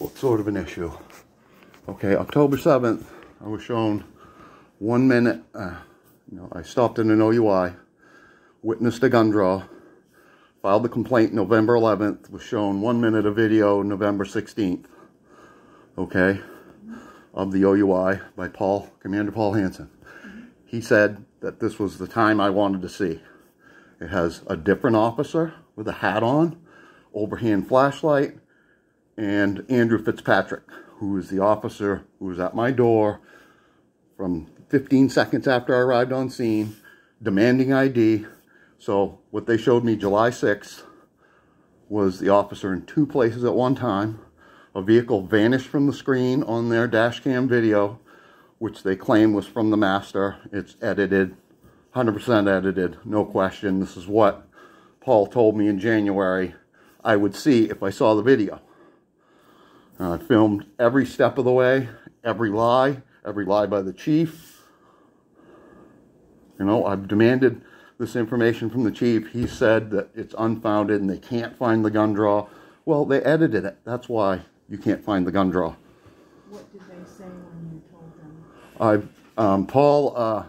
what sort of an issue. Okay, October 7th, I was shown one minute, uh, you know, I stopped in an OUI, witnessed a gun draw, filed the complaint November 11th, was shown one minute of video November 16th, okay, of the OUI by Paul, Commander Paul Hanson. He said that this was the time I wanted to see. It has a different officer with a hat on, overhand flashlight, and Andrew Fitzpatrick, who is the officer who was at my door from 15 seconds after I arrived on scene, demanding ID. So what they showed me July 6th was the officer in two places at one time. A vehicle vanished from the screen on their dash cam video, which they claim was from the master. It's edited, 100% edited, no question. This is what Paul told me in January I would see if I saw the video. I filmed every step of the way, every lie, every lie by the chief. You know, I've demanded this information from the chief. He said that it's unfounded and they can't find the gun draw. Well, they edited it. That's why you can't find the gun draw. What did they say when you told them? I, um, Paul uh,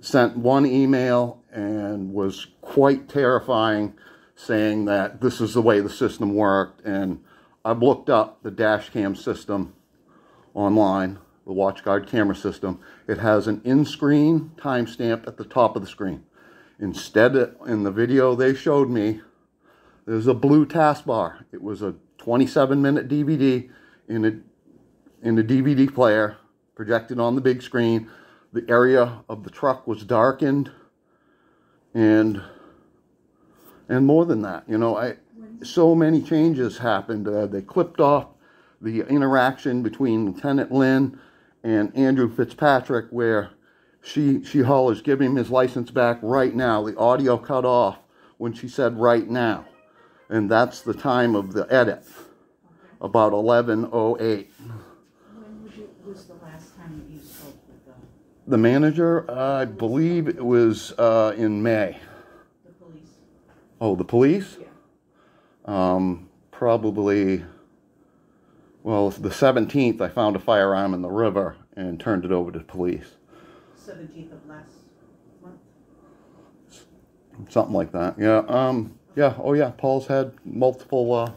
sent one email and was quite terrifying, saying that this is the way the system worked and I've looked up the dash cam system online, the WatchGuard camera system. It has an in-screen timestamp at the top of the screen. Instead, in the video they showed me, there's a blue taskbar. It was a 27-minute DVD in a, in a DVD player projected on the big screen. The area of the truck was darkened and and more than that, you know, I so many changes happened. Uh, they clipped off the interaction between Lieutenant Lynn and Andrew Fitzpatrick where she, she hollers, give him his license back right now. The audio cut off when she said right now. And that's the time of the edit, about 11.08. When you, was the last time you spoke with them? The manager, I believe it was uh, in May. The police? Oh, the police? Yeah. Um, probably, well, the 17th, I found a firearm in the river and turned it over to police. 17th of last month? Something like that. Yeah. Um, yeah. Oh, yeah. Paul's had multiple, uh,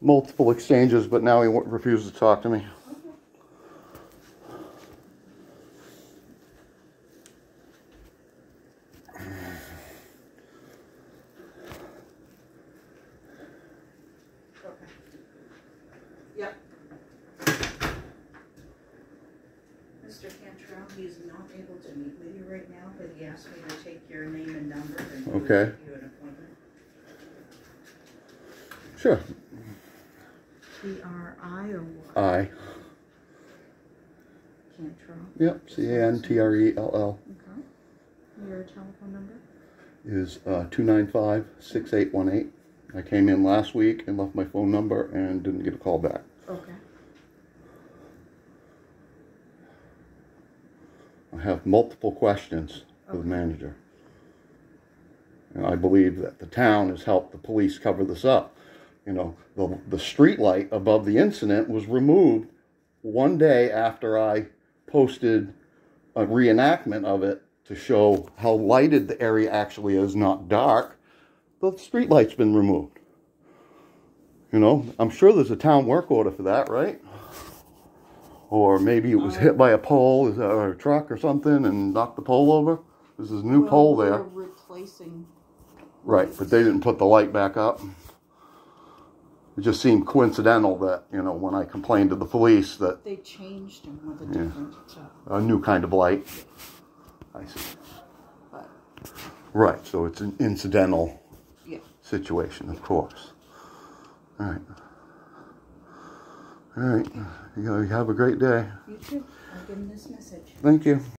multiple exchanges, but now he refuses to talk to me. Okay. Yep. Mr. Cantrell, he is not able to meet with you right now, but he asked me to take your name and number and he will Okay. give you an appointment. Sure. T R I or what? I. Cantrell. Yep. C A N T R E L L Okay. Your telephone number? is uh, 295 6818. I came in last week and left my phone number and didn't get a call back. Okay. I have multiple questions for the manager. And I believe that the town has helped the police cover this up. You know, the, the street light above the incident was removed one day after I posted a reenactment of it to show how lighted the area actually is, not dark. The street light's been removed. You know, I'm sure there's a town work order for that, right? Or maybe it was hit by a pole or a truck or something and knocked the pole over. There's this new pole there. Replacing. Right, but they didn't put the light back up. It just seemed coincidental that, you know, when I complained to the police that They changed them with a different, uh, a new kind of light. I see. but, Right, so it's an incidental. Situation, of course. All right. All right. You have a great day. You too. I'll give him this message. Thank you.